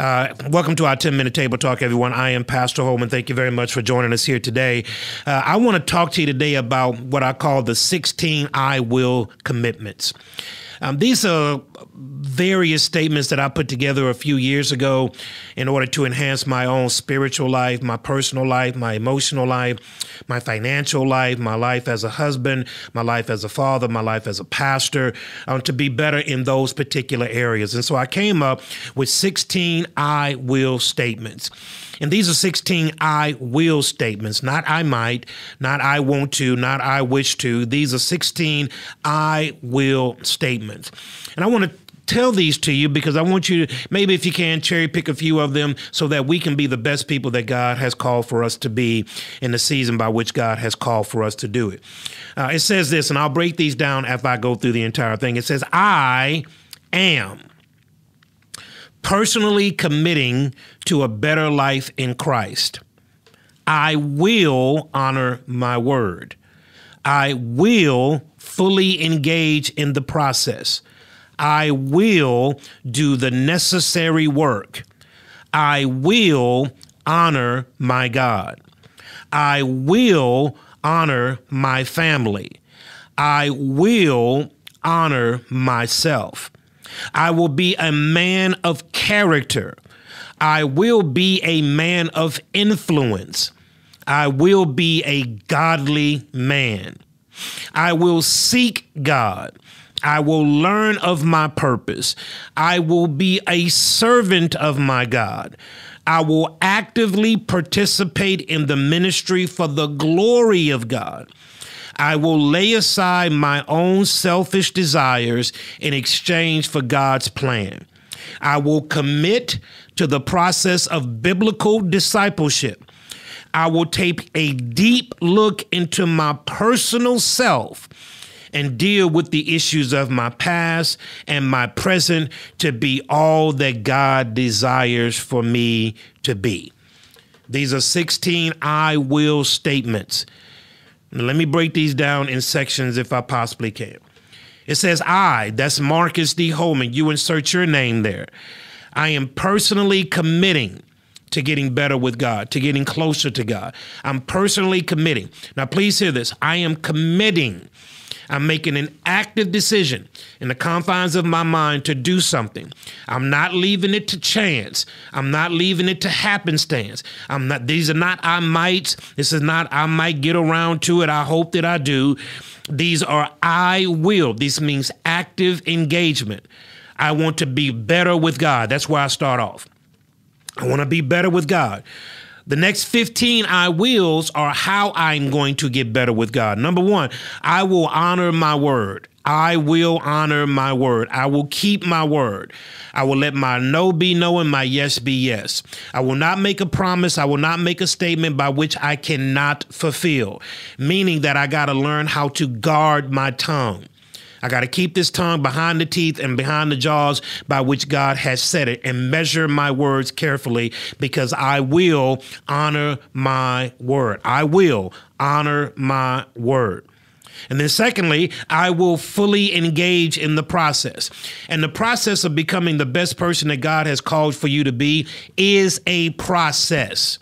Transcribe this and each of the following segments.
Uh, welcome to our 10 minute table talk, everyone. I am Pastor Holman. Thank you very much for joining us here today. Uh, I want to talk to you today about what I call the 16 I will commitments. Um, these are various statements that I put together a few years ago in order to enhance my own spiritual life, my personal life, my emotional life, my financial life, my life as a husband, my life as a father, my life as a pastor, um, to be better in those particular areas. And so I came up with 16 I will statements. And these are 16 I will statements, not I might, not I want to, not I wish to. These are 16 I will statements. And I want to tell these to you because I want you to maybe if you can cherry pick a few of them so that we can be the best people that God has called for us to be in the season by which God has called for us to do it. Uh, it says this, and I'll break these down after I go through the entire thing. It says, I am personally committing to a better life in Christ. I will honor my word. I will fully engage in the process. I will do the necessary work. I will honor my God. I will honor my family. I will honor myself. I will be a man of character. I will be a man of influence. I will be a godly man. I will seek God. I will learn of my purpose. I will be a servant of my God. I will actively participate in the ministry for the glory of God. I will lay aside my own selfish desires in exchange for God's plan. I will commit to the process of biblical discipleship. I will take a deep look into my personal self and deal with the issues of my past and my present to be all that God desires for me to be. These are 16 I will statements let me break these down in sections if I possibly can. It says, I, that's Marcus D. Holman. You insert your name there. I am personally committing to getting better with God, to getting closer to God. I'm personally committing. Now, please hear this. I am committing I'm making an active decision in the confines of my mind to do something. I'm not leaving it to chance. I'm not leaving it to happenstance. I'm not, these are not I might. This is not I might get around to it. I hope that I do. These are I will. This means active engagement. I want to be better with God. That's where I start off. I want to be better with God. The next 15 I wills are how I'm going to get better with God. Number one, I will honor my word. I will honor my word. I will keep my word. I will let my no be no and my yes be yes. I will not make a promise. I will not make a statement by which I cannot fulfill, meaning that I got to learn how to guard my tongue. I got to keep this tongue behind the teeth and behind the jaws by which God has said it and measure my words carefully because I will honor my word. I will honor my word. And then, secondly, I will fully engage in the process. And the process of becoming the best person that God has called for you to be is a process.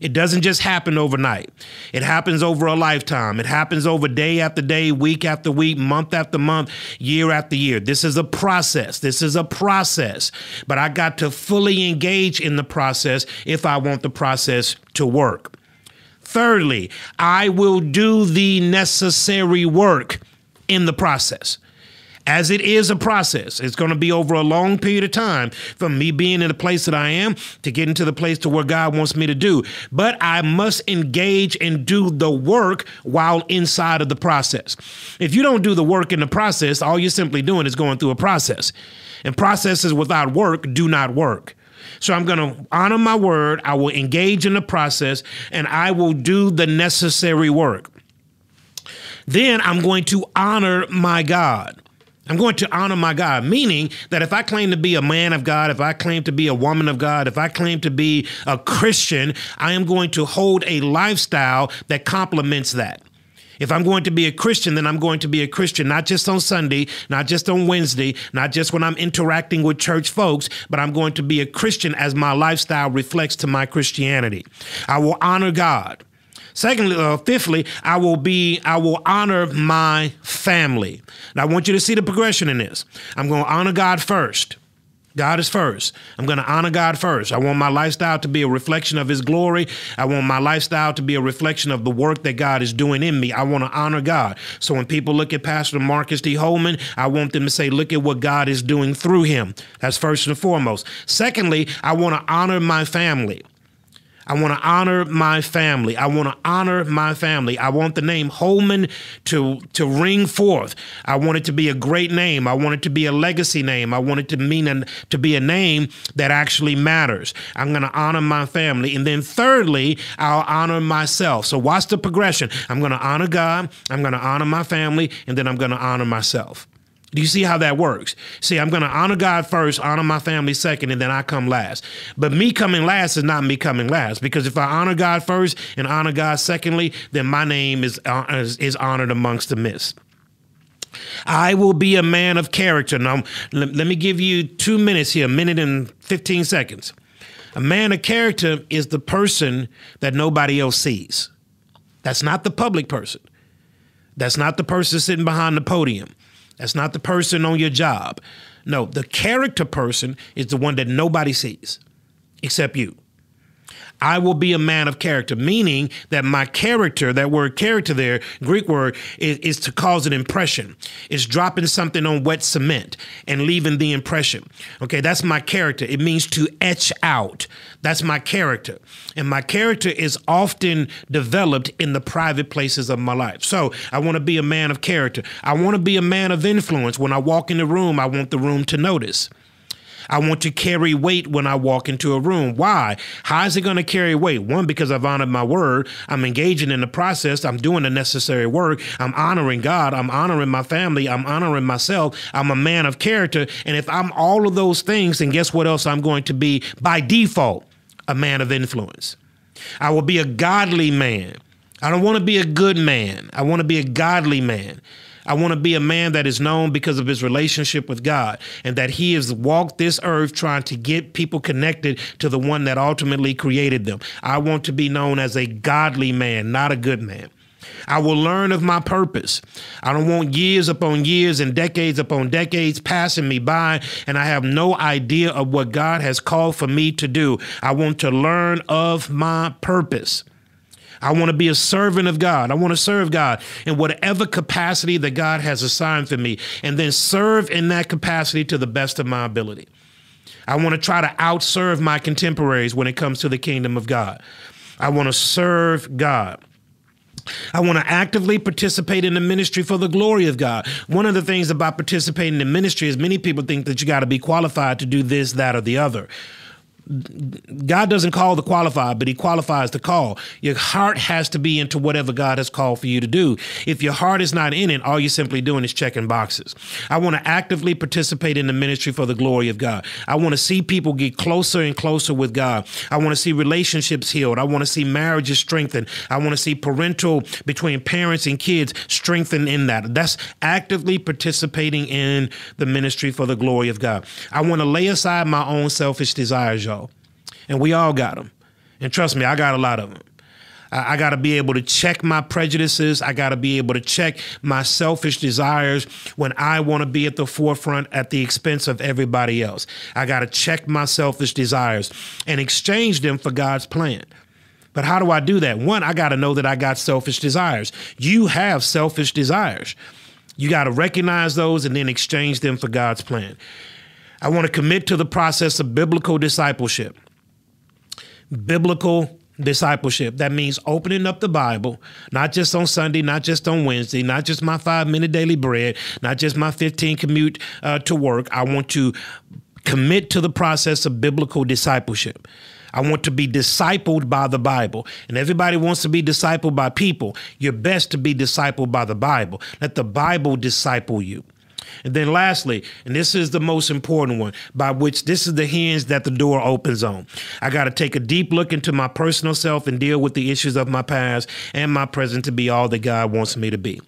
It doesn't just happen overnight. It happens over a lifetime. It happens over day after day, week after week, month after month, year after year. This is a process. This is a process. But I got to fully engage in the process if I want the process to work. Thirdly, I will do the necessary work in the process as it is a process. It's going to be over a long period of time from me being in the place that I am to getting to the place to where God wants me to do. But I must engage and do the work while inside of the process. If you don't do the work in the process, all you're simply doing is going through a process. And processes without work do not work. So I'm going to honor my word. I will engage in the process and I will do the necessary work. Then I'm going to honor my God. I'm going to honor my God, meaning that if I claim to be a man of God, if I claim to be a woman of God, if I claim to be a Christian, I am going to hold a lifestyle that complements that. If I'm going to be a Christian, then I'm going to be a Christian, not just on Sunday, not just on Wednesday, not just when I'm interacting with church folks, but I'm going to be a Christian as my lifestyle reflects to my Christianity. I will honor God. Secondly, uh, fifthly, I will be, I will honor my family. Now, I want you to see the progression in this. I'm going to honor God first. God is first. I'm going to honor God first. I want my lifestyle to be a reflection of His glory. I want my lifestyle to be a reflection of the work that God is doing in me. I want to honor God. So when people look at Pastor Marcus D. Holman, I want them to say, look at what God is doing through him. That's first and foremost. Secondly, I want to honor my family. I want to honor my family. I want to honor my family. I want the name Holman to to ring forth. I want it to be a great name. I want it to be a legacy name. I want it to mean an, to be a name that actually matters. I'm going to honor my family, and then thirdly, I'll honor myself. So watch the progression. I'm going to honor God. I'm going to honor my family, and then I'm going to honor myself. Do you see how that works? See, I'm going to honor God first, honor my family second, and then I come last. But me coming last is not me coming last because if I honor God first and honor God secondly, then my name is, uh, is, is honored amongst the midst. I will be a man of character. Now, let, let me give you two minutes here, a minute and 15 seconds. A man of character is the person that nobody else sees. That's not the public person. That's not the person sitting behind the podium. That's not the person on your job. No, the character person is the one that nobody sees except you. I will be a man of character, meaning that my character, that word character there, Greek word, is, is, to cause an impression. It's dropping something on wet cement and leaving the impression. Okay, that's my character. It means to etch out. That's my character. And my character is often developed in the private places of my life. So I want to be a man of character. I want to be a man of influence. When I walk in the room, I want the room to notice. I want to carry weight when I walk into a room. Why? How is it going to carry weight? One, because I've honored my word. I'm engaging in the process. I'm doing the necessary work. I'm honoring God. I'm honoring my family. I'm honoring myself. I'm a man of character. And if I'm all of those things, then guess what else I'm going to be by default? A man of influence. I will be a godly man. I don't want to be a good man. I want to be a godly man. I want to be a man that is known because of his relationship with God and that he has walked this earth trying to get people connected to the one that ultimately created them. I want to be known as a godly man, not a good man. I will learn of my purpose. I don't want years upon years and decades upon decades passing me by, and I have no idea of what God has called for me to do. I want to learn of my purpose. I want to be a servant of God. I want to serve God in whatever capacity that God has assigned for me, and then serve in that capacity to the best of my ability. I want to try to outserve my contemporaries when it comes to the kingdom of God. I want to serve God. I want to actively participate in the ministry for the glory of God. One of the things about participating in ministry is many people think that you got to be qualified to do this, that, or the other. God doesn't call the qualified, but He qualifies the call. Your heart has to be into whatever God has called for you to do. If your heart is not in it, all you're simply doing is checking boxes. I want to actively participate in the ministry for the glory of God. I want to see people get closer and closer with God. I want to see relationships healed. I want to see marriages strengthened. I want to see parental between parents and kids strengthened in that. That's actively participating in the ministry for the glory of God. I want to lay aside my own selfish desires, y'all and we all got them. And trust me, I got a lot of them. I, I got to be able to check my prejudices. I got to be able to check my selfish desires when I want to be at the forefront at the expense of everybody else. I got to check my selfish desires and exchange them for God's plan. But how do I do that? One, I got to know that I got selfish desires. You have selfish desires. You got to recognize those and then exchange them for God's plan. I want to commit to the process of biblical discipleship biblical discipleship. That means opening up the Bible, not just on Sunday, not just on Wednesday, not just my five minute daily bread, not just my 15 commute uh, to work. I want to commit to the process of biblical discipleship. I want to be discipled by the Bible. And everybody wants to be discipled by people. You're best to be discipled by the Bible. Let the Bible disciple you. And then lastly, and this is the most important one, by which this is the hinge that the door opens on. I got to take a deep look into my personal self and deal with the issues of my past and my present to be all that God wants me to be.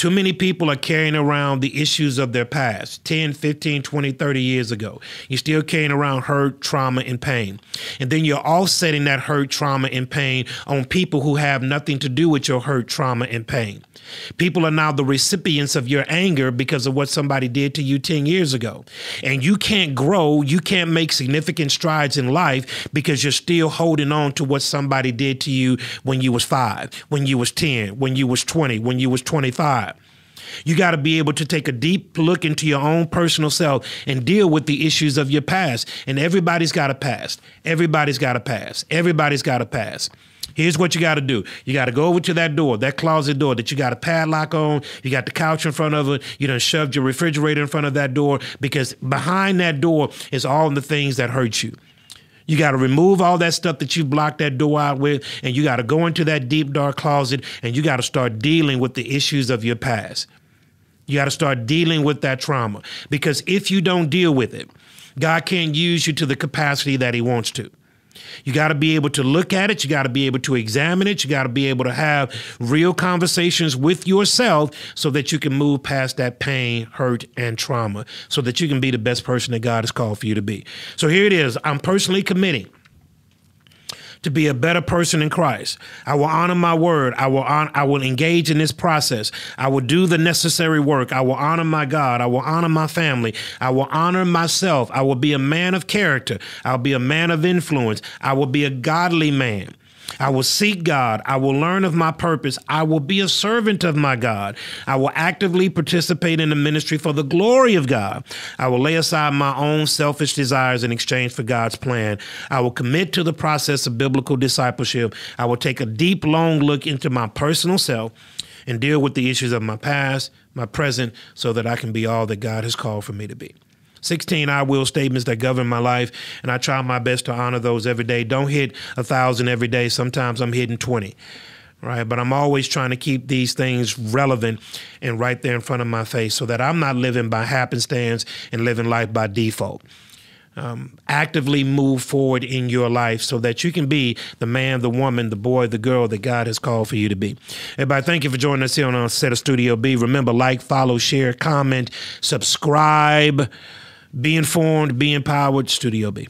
Too many people are carrying around the issues of their past 10, 15, 20, 30 years ago. You're still carrying around hurt, trauma, and pain. And then you're offsetting that hurt, trauma, and pain on people who have nothing to do with your hurt, trauma, and pain. People are now the recipients of your anger because of what somebody did to you 10 years ago. And you can't grow, you can't make significant strides in life because you're still holding on to what somebody did to you when you was 5, when you was 10, when you was 20, when you was 25. You got to be able to take a deep look into your own personal self and deal with the issues of your past. And everybody's got a past. Everybody's got a past. Everybody's got a past. Here's what you got to do. You got to go over to that door, that closet door that you got a padlock on. You got the couch in front of it. You done shoved your refrigerator in front of that door because behind that door is all the things that hurt you. You got to remove all that stuff that you blocked that door out with, and you got to go into that deep, dark closet, and you got to start dealing with the issues of your past. You got to start dealing with that trauma because if you don't deal with it, God can't use you to the capacity that He wants to. You got to be able to look at it. You got to be able to examine it. You got to be able to have real conversations with yourself so that you can move past that pain, hurt, and trauma so that you can be the best person that God has called for you to be. So here it is. I'm personally committing to be a better person in Christ. I will honor my word. I will on, I will engage in this process. I will do the necessary work. I will honor my God. I will honor my family. I will honor myself. I will be a man of character. I'll be a man of influence. I will be a godly man. I will seek God. I will learn of my purpose. I will be a servant of my God. I will actively participate in the ministry for the glory of God. I will lay aside my own selfish desires in exchange for God's plan. I will commit to the process of biblical discipleship. I will take a deep, long look into my personal self and deal with the issues of my past, my present, so that I can be all that God has called for me to be. 16 I will statements that govern my life, and I try my best to honor those every day. Don't hit a thousand every day. Sometimes I'm hitting 20, right? But I'm always trying to keep these things relevant and right there in front of my face so that I'm not living by happenstance and living life by default. Um, actively move forward in your life so that you can be the man, the woman, the boy, the girl that God has called for you to be. Everybody, thank you for joining us here on our set of Studio B. Remember, like, follow, share, comment, subscribe. Be informed, be empowered. Studio B.